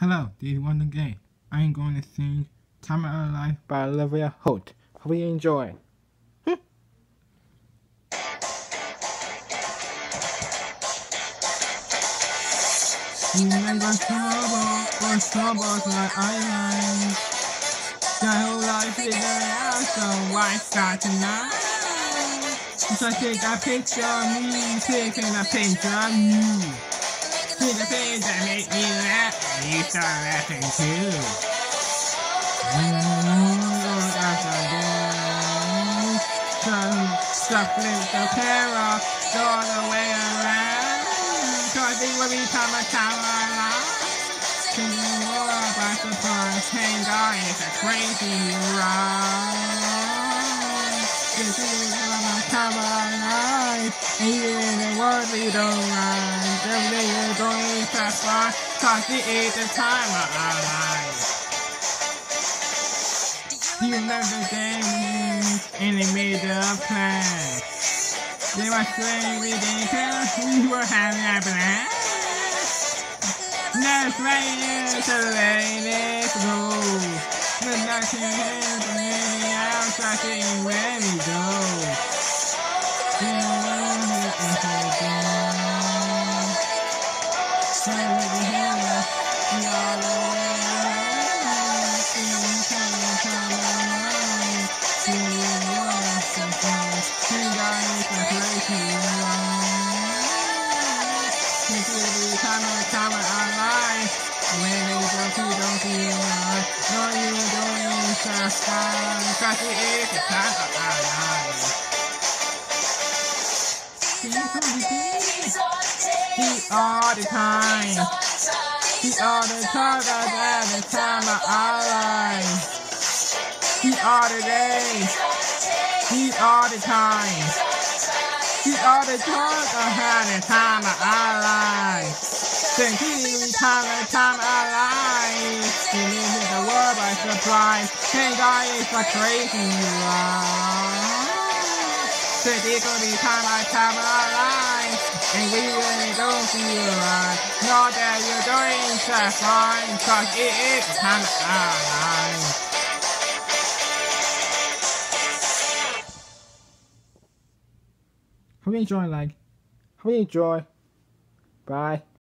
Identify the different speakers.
Speaker 1: Hello, this is Wonder Gaye. I am going to sing Time of Our Life by Olivia Holt. Hope you enjoy. Remember trouble or troubles like islands. My whole life is out, so why start tonight? So take a picture of me, taking a picture of you. See the things that make me laugh, and you start laughing too. Stuff flip the go all the way around. Cause it will become a the fun, hang on, it's a crazy ride. This is and you in the world we don't mind cause it is uh, uh, uh. the time of our lives. You remember days in the middle of class. They were playing ridiculous, we were having a blast. Let's raise the latest rule. The nothing happening outside, where we Time and time online. They don't see, don't see online. No, you doing just fine. Cause it is the time of our lives. He all the time. He all the time at the time of our lives. He all the day. He all the time. He all the time ahead the time of our lives. Then he time and time our lives. He needs the world by surprise. And God crazy life. Said it gonna and time our lives. And we really don't feel right. Know that you're doing fine. Cause it is time of Hope you enjoy, like. Hope you enjoy. Bye.